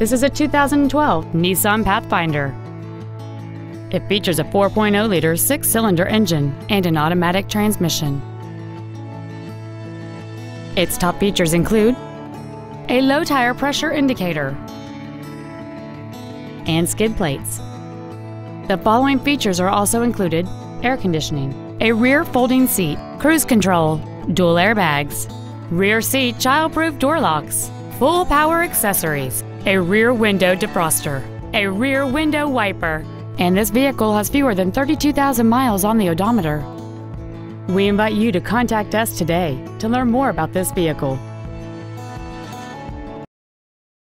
This is a 2012 Nissan Pathfinder. It features a 4.0-liter six-cylinder engine and an automatic transmission. Its top features include a low tire pressure indicator and skid plates. The following features are also included air conditioning, a rear folding seat, cruise control, dual airbags, rear seat child-proof door locks, full power accessories, a rear window defroster, a rear window wiper, and this vehicle has fewer than 32,000 miles on the odometer. We invite you to contact us today to learn more about this vehicle.